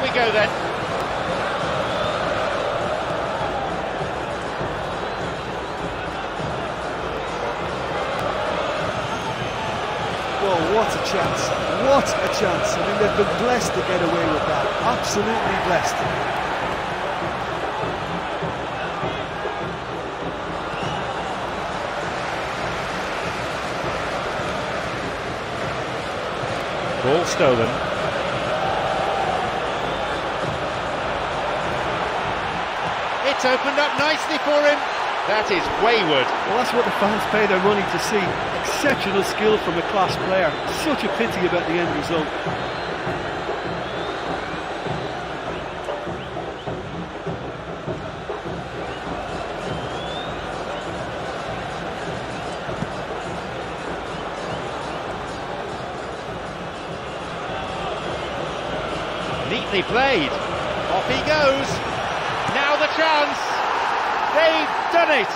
Here we go then. Well, what a chance. What a chance. I mean, they've been blessed to get away with that. Absolutely blessed. Ball stolen. It's opened up nicely for him. That is wayward. Well, that's what the fans pay their money to see. Exceptional skill from a class player. Such a pity about the end result. Neatly played. Off he goes. Chance. They've done it.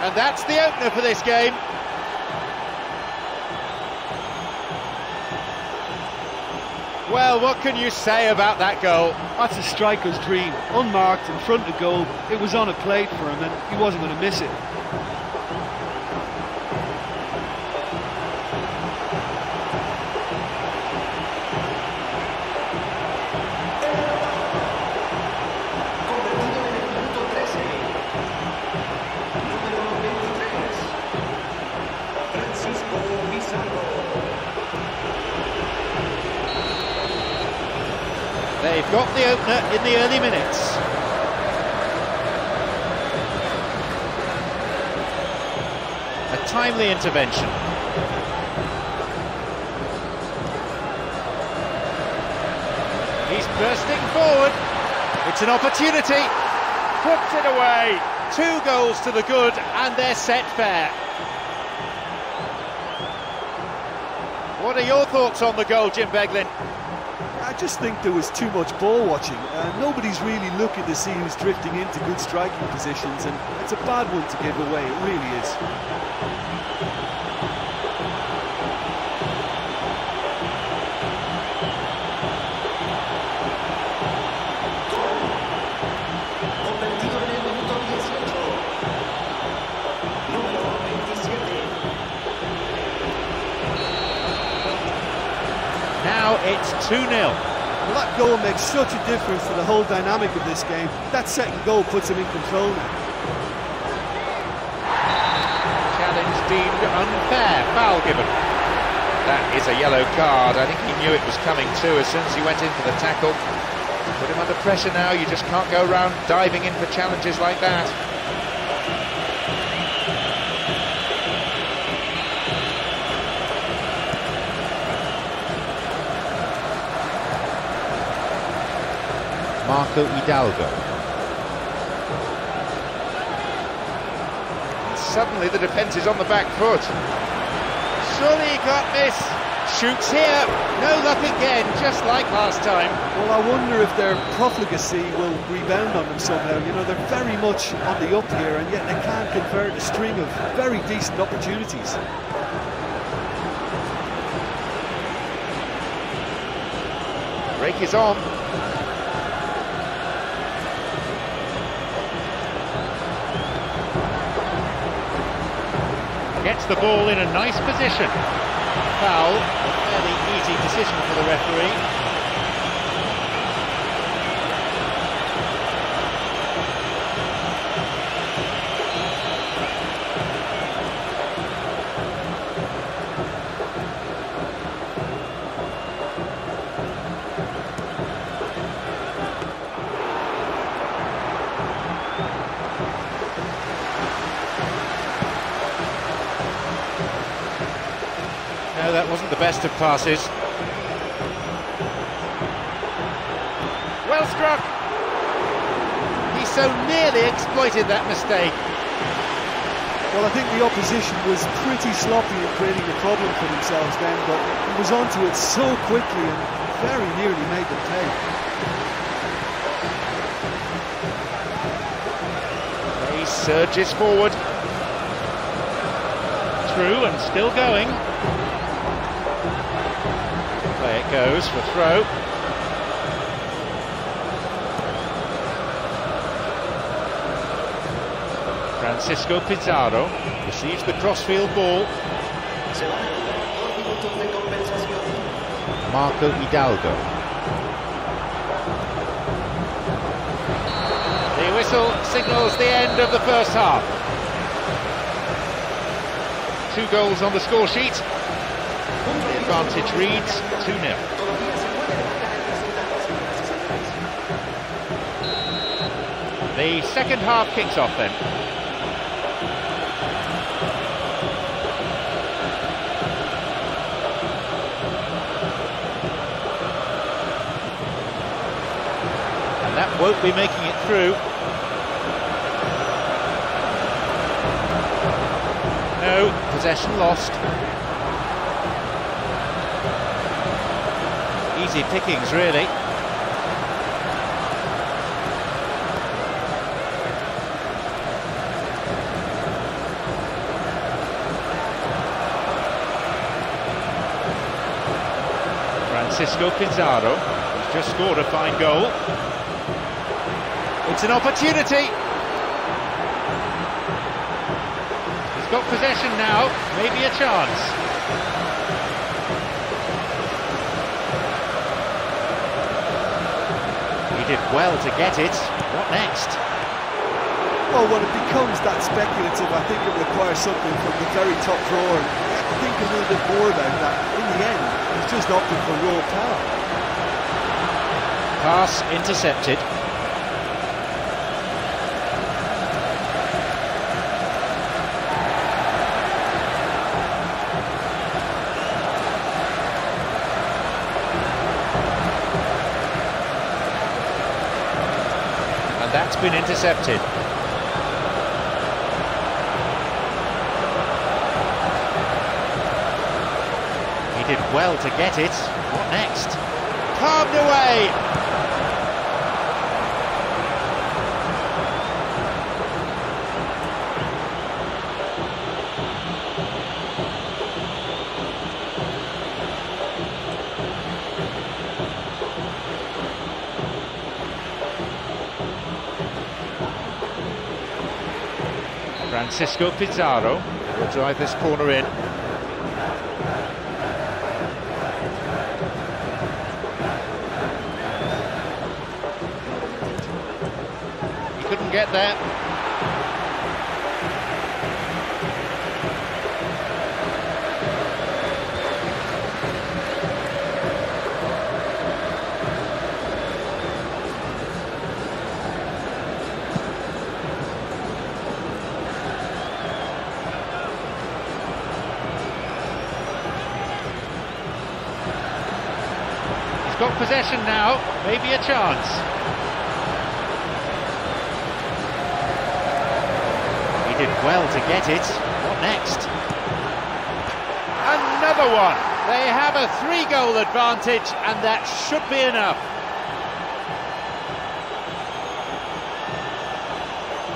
And that's the opener for this game. Well, what can you say about that goal? That's a striker's dream. Unmarked, in front of goal. It was on a plate for him and he wasn't going to miss it. They've the opener in the early minutes. A timely intervention. He's bursting forward. It's an opportunity. Puts it away. Two goals to the good, and they're set fair. What are your thoughts on the goal, Jim Beglin? I just think there was too much ball watching. Uh, nobody's really looking to see who's drifting into good striking positions, and it's a bad one to give away. It really is. 2 0. Well, that goal makes such a difference to the whole dynamic of this game. That second goal puts him in control now. Challenge deemed unfair. Foul given. That is a yellow card. I think he knew it was coming too as soon as he went in for the tackle. Put him under pressure now. You just can't go around diving in for challenges like that. Marco Hidalgo. And suddenly the defence is on the back foot. Surely he can't miss. Shoots here. No luck again, just like last time. Well, I wonder if their profligacy will rebound on them somehow. You know, they're very much on the up here, and yet they can't convert a string of very decent opportunities. Break is on. Gets the ball in a nice position. Foul. A fairly easy decision for the referee. Wasn't the best of passes. Well struck. He so nearly exploited that mistake. Well, I think the opposition was pretty sloppy in creating a problem for themselves then, but he was onto it so quickly and very nearly made them pay. He surges forward. Through and still going. Goes for throw. Francisco Pizarro receives the crossfield ball. Marco Hidalgo. The whistle signals the end of the first half. Two goals on the score sheet. The advantage reads 2 0. The second half kicks off then. And that won't be making it through. No, possession lost. Easy pickings, really. Francisco Pizarro has just scored a fine goal. It's an opportunity. He's got possession now, maybe a chance. Did well to get it. What next? Well, when it becomes that speculative, I think it requires something from the very top drawer. And you have to think a little bit more about that. In the end, he's just opted for raw power. Pass intercepted. That's been intercepted. He did well to get it. What next? Carved away. Francisco Pizarro will drive this corner in. He couldn't get there. Possession now, maybe a chance. He did well to get it. What next? Another one. They have a three-goal advantage, and that should be enough.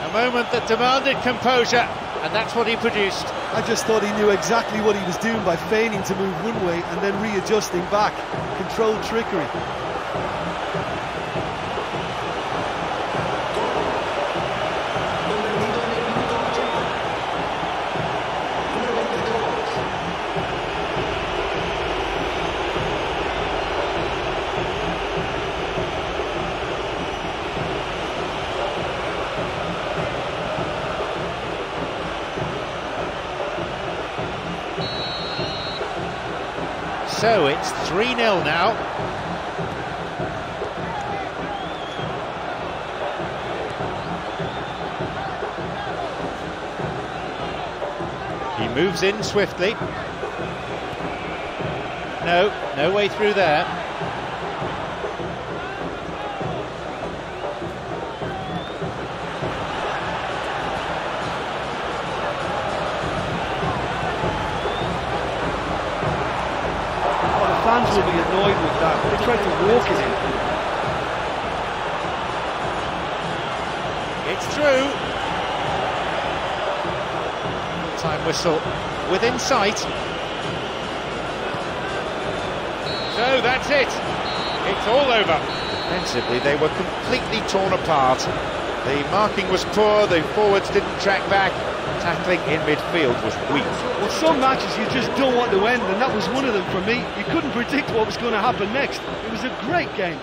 A moment that demanded composure, and that's what he produced. I just thought he knew exactly what he was doing by feigning to move one way and then readjusting back. Controlled trickery. So it's 3 0 now. He moves in swiftly. No, no way through there. Fans will be annoyed with that. but They tried to walk it in. It's through. Time whistle within sight. So that's it. It's all over. Defensively, they were completely torn apart. The marking was poor, the forwards didn't track back. Tackling in midfield was weak. Well, some matches you just don't want to end, and that was one of them for me. You couldn't predict what was going to happen next. It was a great game.